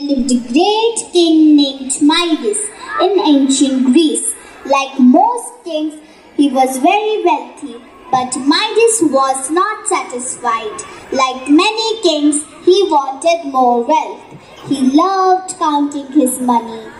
lived a great king named Midas in ancient Greece. Like most kings, he was very wealthy, but Midas was not satisfied. Like many kings, he wanted more wealth. He loved counting his money.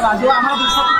Lagu apa?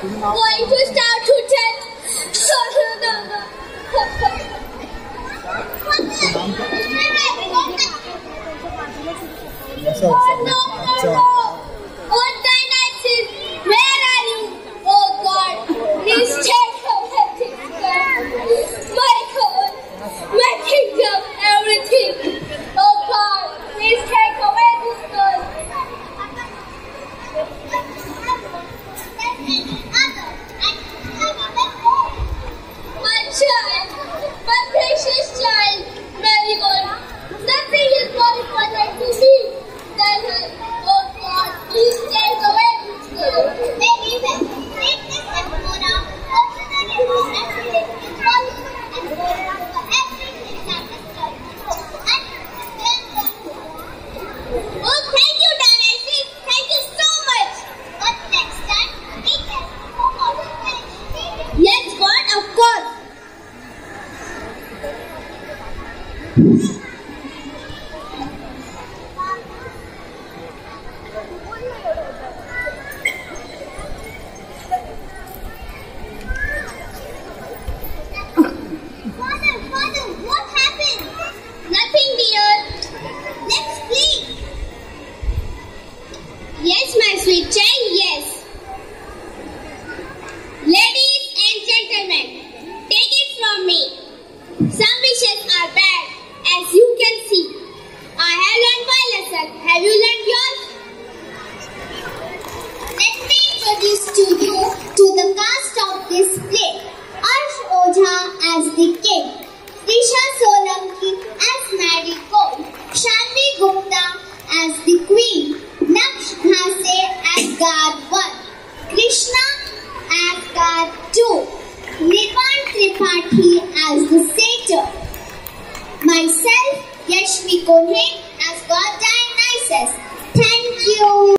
going to start to tell Oh no!